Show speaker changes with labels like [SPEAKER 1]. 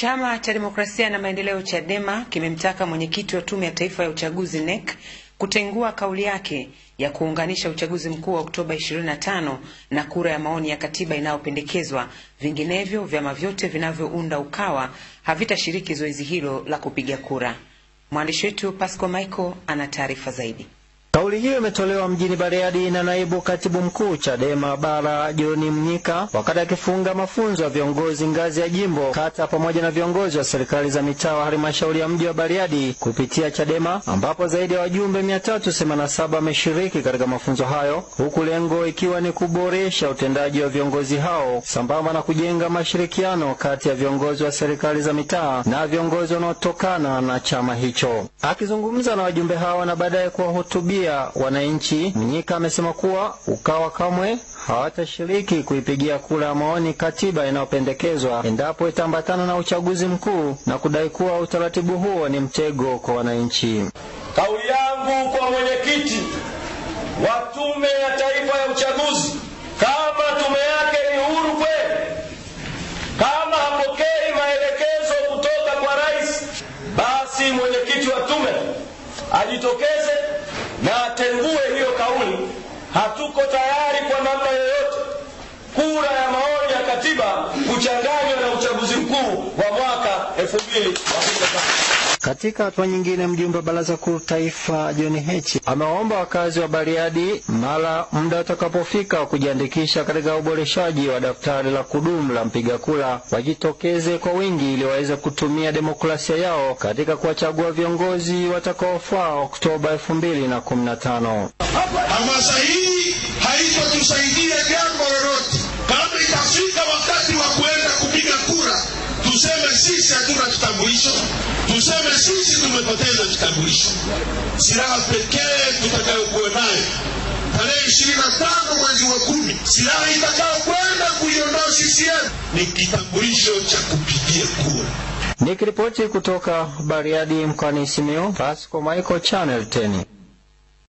[SPEAKER 1] Chama cha Demokrasia na Maendeleo Chadema kimemtaka mwenyekiti wa Tume ya Taifa ya Uchaguzi NEC kutengua kauli yake ya kuunganisha uchaguzi mkuu wa Oktoba 25 na kura ya maoni ya katiba inayopendekezwa, vinginevyo vyama vyote vinavyounda Ukawa havitashiriki zoezi hilo la kupiga kura. Mwandishi wetu Pasco Michael ana taarifa zaidi.
[SPEAKER 2] Kauli hiyo imetolewa mjini Bariadi na naibu katibu mkuu Chadema Bara John Mnyika wakati akifunga mafunzo ya viongozi ngazi ya jimbo, kata pamoja na viongozi wa serikali za mitaa wa halmashauri ya mji wa Bariadi kupitia Chadema, ambapo zaidi ya wajumbe 387 wameshiriki katika mafunzo hayo, huku lengo ikiwa ni kuboresha utendaji wa viongozi hao sambamba na kujenga mashirikiano kati ya viongozi wa serikali za mitaa na viongozi wanaotokana na chama hicho. Akizungumza na wajumbe hao na baadaye kuwahutubia wananchi, Mnyika amesema kuwa Ukawa kamwe hawatashiriki kuipigia kura ya maoni katiba inayopendekezwa endapo itaambatana na uchaguzi mkuu na kudai kuwa utaratibu huo ni mtego kwa wananchi.
[SPEAKER 3] Kauli yangu kwa mwenyekiti wa Tume ya Taifa ya Uchaguzi, kama tume yake ni huru kweli, kama hapokei maelekezo kutoka kwa rais, basi mwenyekiti wa tume ajitokeze na atengue hiyo kauli. Hatuko tayari kwa namna yoyote kura ya maoni ya katiba kuchanganywa na uchaguzi mkuu wa mwaka 2025.
[SPEAKER 2] Katika hatua nyingine, mjumbe wa baraza kuu taifa John Heche amewaomba wakazi wa Bariadi mara muda utakapofika wa kujiandikisha katika uboreshaji wa daftari la kudumu la mpiga kura wajitokeze kwa wingi ili waweze kutumia demokrasia yao katika kuwachagua viongozi watakaofaa Oktoba 2015.
[SPEAKER 4] Hamasa hii haitotusaidia jambo sisi hatuna kitambulisho, tuseme sisi tumepoteza kitambulisho. Silaha pekee tutakayokuwa nayo tarehe ishirini na tano mwezi wa kumi, silaha itakayokwenda kuiondoa CCM ni kitambulisho cha kupigia kura.
[SPEAKER 2] Nikiripoti kutoka Bariadi mkoani Simiyu, Pasco Michael, Channel 10.